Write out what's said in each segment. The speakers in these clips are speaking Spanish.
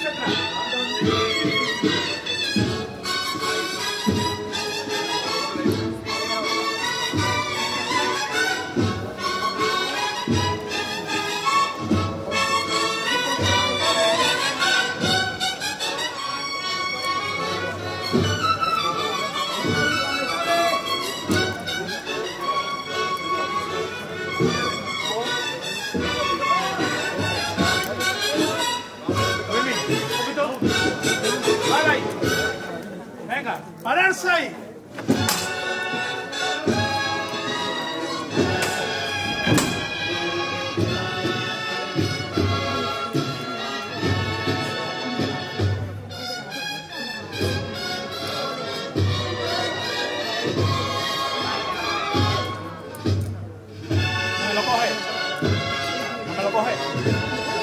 você tá? ¡Pararse ahí! No me lo coge. Me lo coge.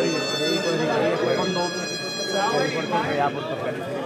Rico, de Puerto Rico. Y después cuando se fue a Puerto Rico.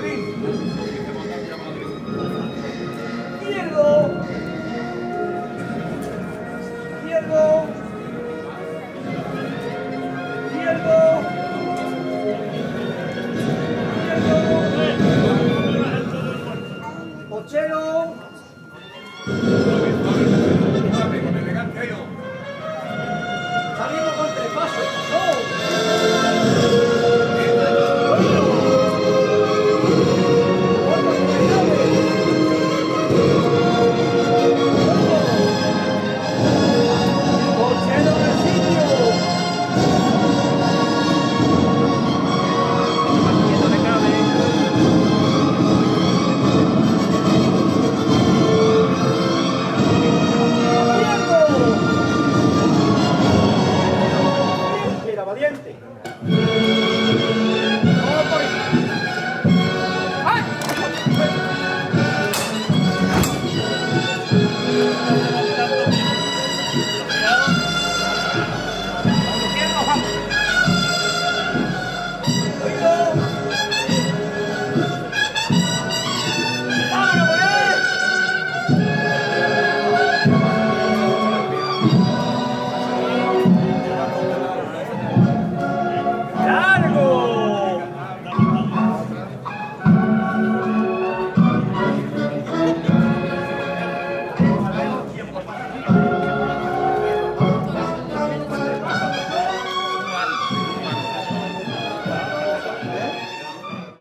कभी